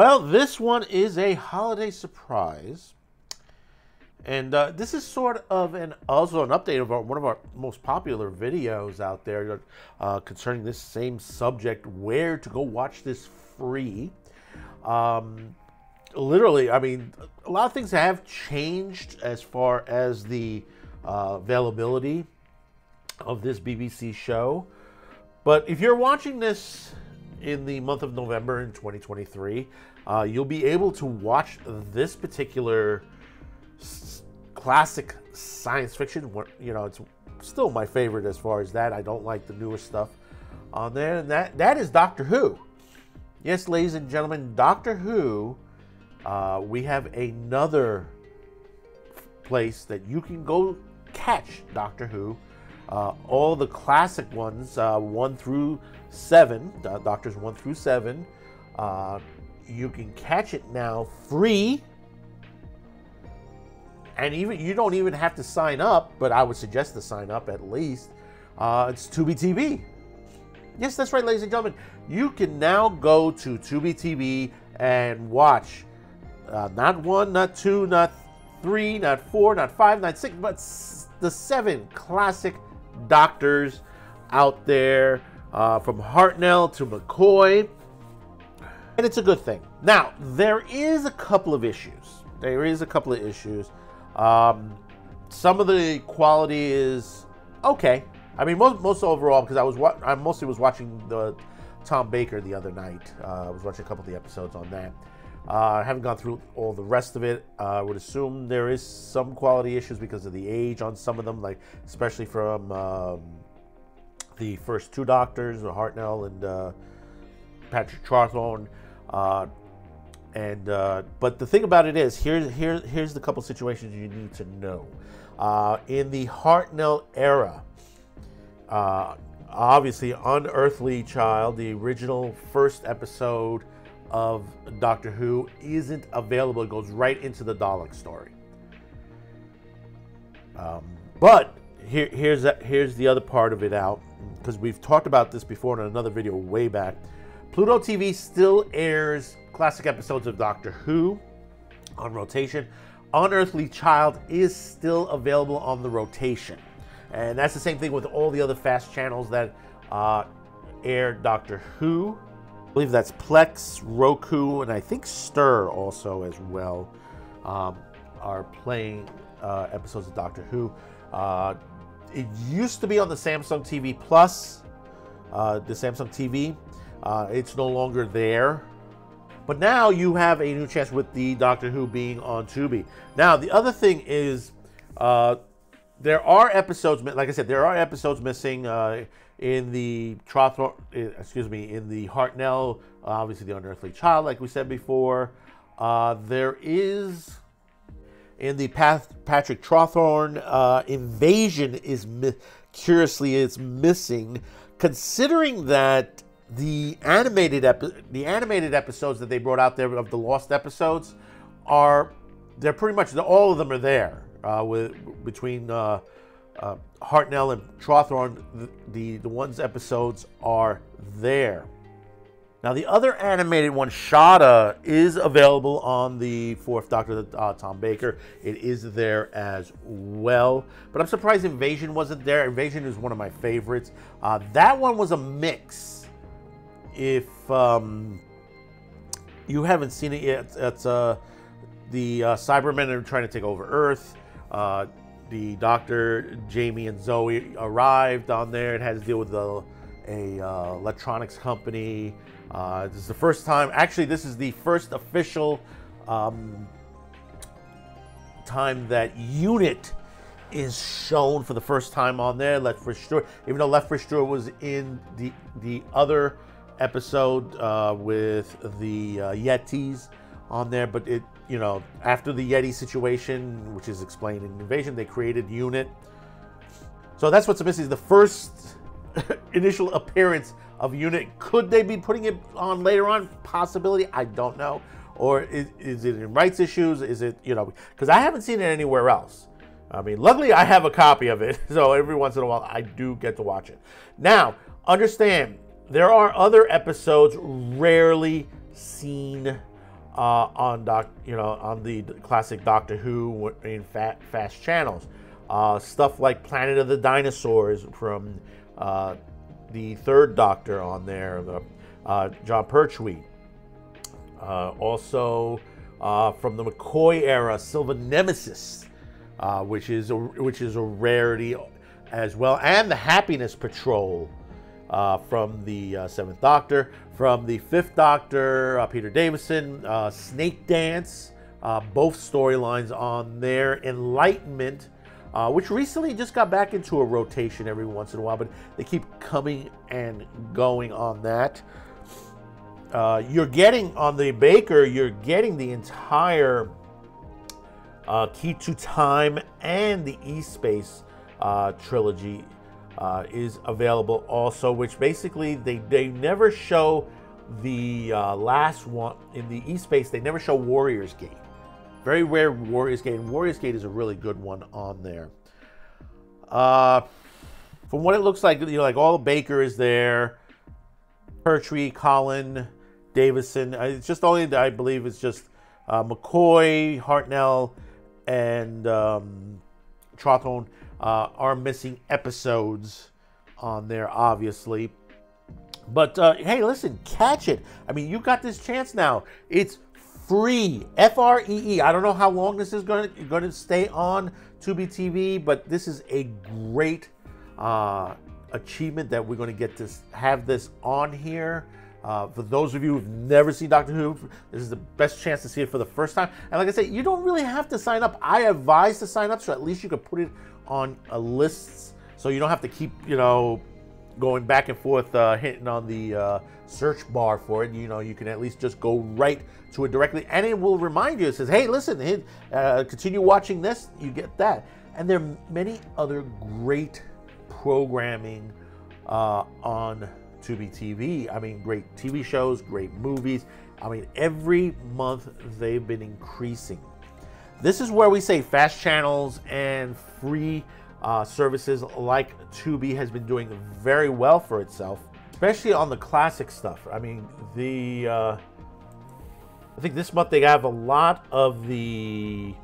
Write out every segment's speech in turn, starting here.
Well, this one is a holiday surprise. And uh, this is sort of an also an update of our, one of our most popular videos out there uh, concerning this same subject, where to go watch this free. Um, literally, I mean, a lot of things have changed as far as the uh, availability of this BBC show. But if you're watching this in the month of November in 2023, uh, you'll be able to watch this particular s- classic science fiction. You know, it's still my favorite as far as that. I don't like the newest stuff on there, and that that is Doctor Who. Yes, ladies and gentlemen, Doctor Who. Uh, we have another place that you can go catch Doctor Who. Uh, all the classic ones, uh, one through seven, Doctors one through seven. Uh, you can catch it now free. And even you don't even have to sign up, but I would suggest to sign up at least. Uh, it's Tubi TV. Yes, that's right, ladies and gentlemen. You can now go to Tubi TV and watch uh, not one, not two, not three, not four, not five, not six, but the seven classic doctors out there uh, from Hartnell to McCoy. And it's a good thing. Now, there is a couple of issues. There is a couple of issues. Um, some of the quality is okay. I mean, most, most overall, because I was wa- I mostly was watching the Tom Baker the other night. Uh, I was watching a couple of the episodes on that. Uh, I haven't gone through all the rest of it. Uh, I would assume there is some quality issues because of the age on some of them, like especially from um, the first two doctors, Hartnell and uh, Patrick Charthorne. And but the thing about it is, here's here, here's the couple situations you need to know. In the Hartnell era, uh, obviously, Unearthly Child, the original first episode of Doctor Who, isn't available. It goes right into the Dalek story. Um, but here, here's here's the other part of it out because we've talked about this before in another video way back. Pluto TV still airs classic episodes of Doctor Who on rotation. Unearthly Child is still available on the rotation. And that's the same thing with all the other fast channels that uh, air Doctor Who. I believe that's Plex, Roku, and I think Stirr also as well um, are playing uh, episodes of Doctor Who. Uh, it used to be on the Samsung TV Plus, uh, the Samsung TV. Uh, it's no longer there. But now you have a new chance with the Doctor Who being on Tubi. Now, the other thing is uh, there are episodes, like I said, there are episodes missing uh, in the Trothor, excuse me, in the Hartnell, obviously the Unearthly Child, like we said before. Uh, there is in the Path, Patrick Trothorn uh, invasion is curiously is missing, considering that the animated the animated episodes that they brought out there of the lost episodes are they're pretty much all of them are there uh, with between uh, uh, Hartnell and Trothorn, the, the the ones episodes are there. Now the other animated one, Shada, is available on the Fourth Doctor, uh, Tom Baker. It is there as well. But I'm surprised Invasion wasn't there. Invasion is one of my favorites. Uh, that one was a mix. If um, you haven't seen it yet, it's uh, the uh, Cybermen are trying to take over Earth. The Doctor, Jamie, and Zoe arrived on there. It had to deal with the, a uh, electronics company. Uh, this is the first time. Actually, this is the first official um, time that Unit is shown for the first time on there. Lethbridge-Stewart, even though Lethbridge-Stewart was in the the other episode uh, with the uh, Yetis on there, but it you know after the Yeti situation, which is explained in Invasion, they created Unit. So that's what's missing. The first initial appearance of Unit. Could they be putting it on later on? Possibility. I don't know. Or is, is it in rights issues? Is it you know because I haven't seen it anywhere else. I mean, luckily I have a copy of it, so every once in a while I do get to watch it. Now, understand there are other episodes rarely seen uh, on doc, you know, on the classic Doctor Who in fat, fast channels. Uh, stuff like Planet of the Dinosaurs from uh, the third Doctor on there, the, uh, Jon Pertwee. Uh, also uh, from the McCoy era, Silver Nemesis, which is a, which is a rarity as well, and the Happiness Patrol uh, from the uh, Seventh Doctor, from the Fifth Doctor, uh, Peter Davison, uh, Snake Dance, uh, both storylines on there, Enlightenment, which recently just got back into a rotation every once in a while, but they keep coming and going on that. you're getting on the Baker, you're getting the entire Key to Time and the E Space trilogy uh, is available also, which basically they, they never show the uh, last one in the E-Space, they never show Warriors Gate. Very rare Warriors Gate, and Warriors Gate is a really good one on there. Uh, from what it looks like, you know, like all the Baker is there, Pertwee, Colin, Davison. Uh, it's just only, I believe, it's just uh, McCoy, Hartnell, and um, Troughton uh, are missing episodes on there, obviously. But uh, hey, listen, catch it. I mean, you got this chance now. It's free. F R E E. I don't know how long this is going to stay on Tubi TV, but this is a great uh, achievement that we're going to get to have this on here. Uh, for those of you who've never seen Doctor Who, this is the best chance to see it for the first time. And like I said, you don't really have to sign up. I advise to sign up so at least you could put it on a list so you don't have to keep, you know, going back and forth uh, hitting on the uh, search bar for it. You know, you can at least just go right to it directly and it will remind you. It says, hey, listen, hit, uh, continue watching this, you get that. And there are many other great programming uh, on Tubi TV. I mean, great TV shows, great movies. I mean, every month they've been increasing. This is where we say fast channels and free uh, services like Tubi has been doing very well for itself, especially on the classic stuff. I mean, the uh, I think this month they have a lot of the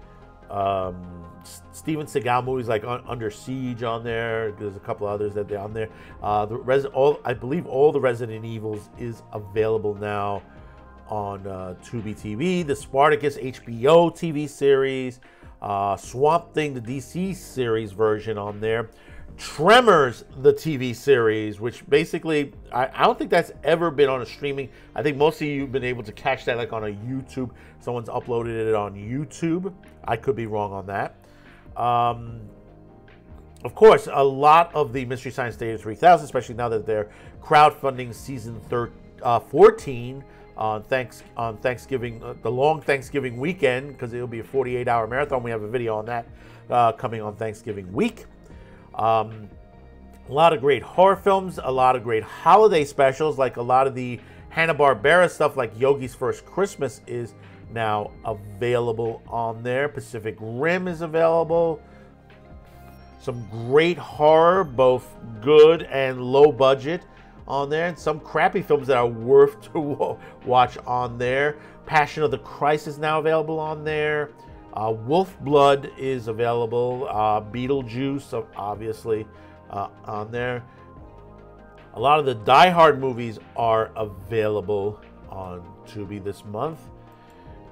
um, Steven Seagal movies like Under Siege on there. There's a couple others that they're on there. Uh, the Res- all I believe all the Resident Evils is available now on uh, Tubi TV, the Spartacus HBO TV series, uh, Swamp Thing, the DC series version on there, Tremors, the TV series, which basically, I, I, don't think that's ever been on a streaming. I think most of you have been able to catch that like on a YouTube. Someone's uploaded it on YouTube. I could be wrong on that. Um, of course, a lot of the Mystery Science Theater 3000, especially now that they're crowdfunding season thir- uh, 14 on thanks on Thanksgiving, uh, the long Thanksgiving weekend, because it'll be a 48-hour marathon. We have a video on that uh, coming on Thanksgiving week. Um, a lot of great horror films, a lot of great holiday specials, like a lot of the Hanna Barbera stuff, like Yogi's First Christmas, is now available on there. Pacific Rim is available. Some great horror, both good and low budget on there, and some crappy films that are worth to watch on there. Passion of the Christ is now available on there. Uh, Wolf Blood is available. Uh, Beetlejuice, obviously, uh, on there. A lot of the Die Hard movies are available on Tubi this month,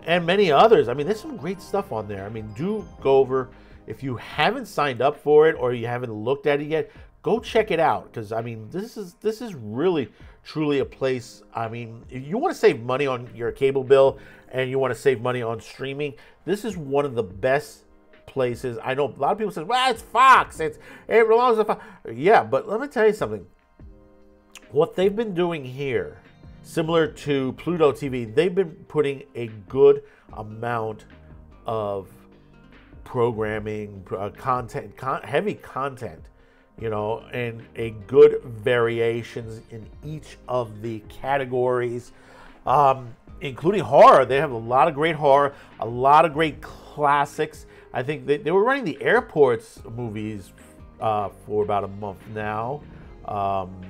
and many others. I mean, there's some great stuff on there. I mean, do go over if you haven't signed up for it or you haven't looked at it yet go check it out because I mean this is this is really truly a place. I mean, if you want to save money on your cable bill and you want to save money on streaming, this is one of the best places. I know a lot of people say, "Well, it's Fox. It's it belongs to Fox." Yeah, but let me tell you something. What they've been doing here, similar to Pluto TV, they've been putting a good amount of programming, uh, content, con- heavy content you know, and a good variations in each of the categories, um, including horror. They have a lot of great horror, a lot of great classics. I think they, they were running the airports movies uh, for about a month now. Um,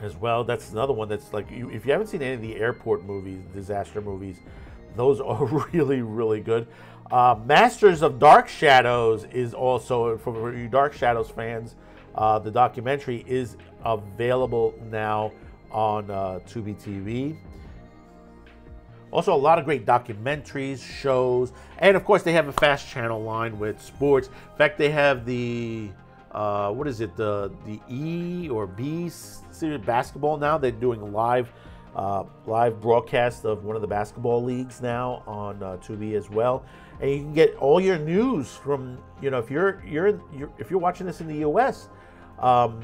as well, that's another one that's like you, if you haven't seen any of the airport movies, disaster movies, Those are really, really good. Uh, Masters of Dark Shadows is also, for you Dark Shadows fans, uh, the documentary is available now on uh, Tubi TV. Also, a lot of great documentaries, shows, and of course, they have a fast channel line with sports. In fact, they have the uh, what is it, the the E or B series basketball now. They're doing live uh, live broadcast of one of the basketball leagues now on uh, Tubi as well, and you can get all your news from you know if you're you're, you're if you're watching this in the U.S. Um,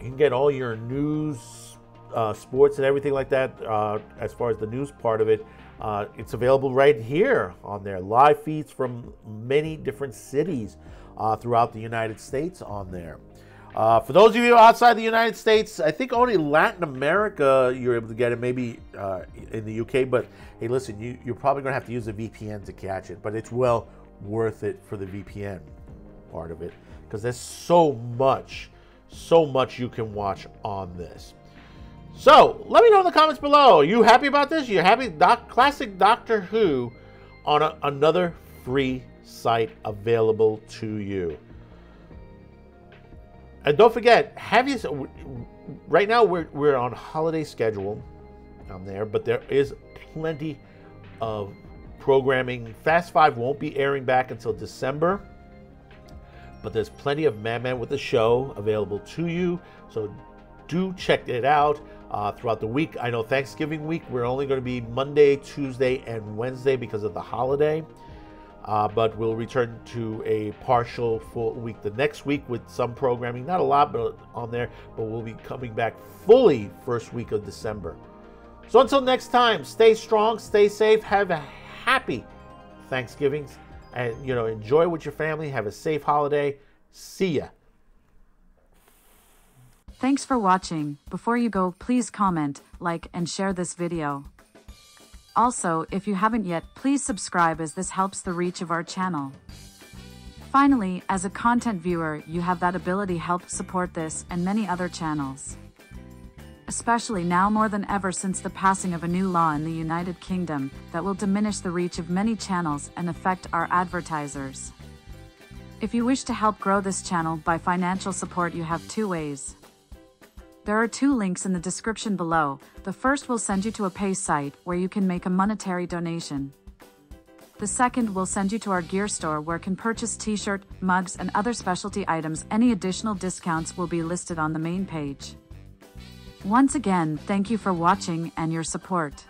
you can get all your news, uh, sports, and everything like that. Uh, as far as the news part of it, uh, it's available right here on there. Live feeds from many different cities uh, throughout the United States on there. Uh, for those of you outside the United States, I think only Latin America you're able to get it, maybe uh, in the UK. But hey, listen, you, you're probably going to have to use a VPN to catch it, but it's well worth it for the VPN part of it because there's so much, so much you can watch on this. So let me know in the comments below. Are you happy about this? You happy? Doc, classic Doctor Who on a, another free site available to you. And don't forget, have you right now we're we're on holiday schedule on there, but there is plenty of programming. Fast Five won't be airing back until December, but there's plenty of Madman with the Show available to you. So do check it out uh, throughout the week. I know Thanksgiving week we're only going to be Monday, Tuesday, and Wednesday because of the holiday. Uh, but we'll return to a partial full week the next week with some programming, not a lot, but on there. But we'll be coming back fully first week of December. So until next time, stay strong, stay safe, have a happy Thanksgiving, and you know enjoy with your family. Have a safe holiday. See ya. Thanks for watching. Before you go, please comment, like, and share this video. Also, if you haven't yet, please subscribe as this helps the reach of our channel. Finally, as a content viewer, you have that ability help support this and many other channels. Especially now more than ever since the passing of a new law in the United Kingdom that will diminish the reach of many channels and affect our advertisers. If you wish to help grow this channel by financial support you have two ways. There are two links in the description below. The first will send you to a pay site where you can make a monetary donation. The second will send you to our gear store where you can purchase t-shirt, mugs, and other specialty items. Any additional discounts will be listed on the main page. Once again, thank you for watching and your support.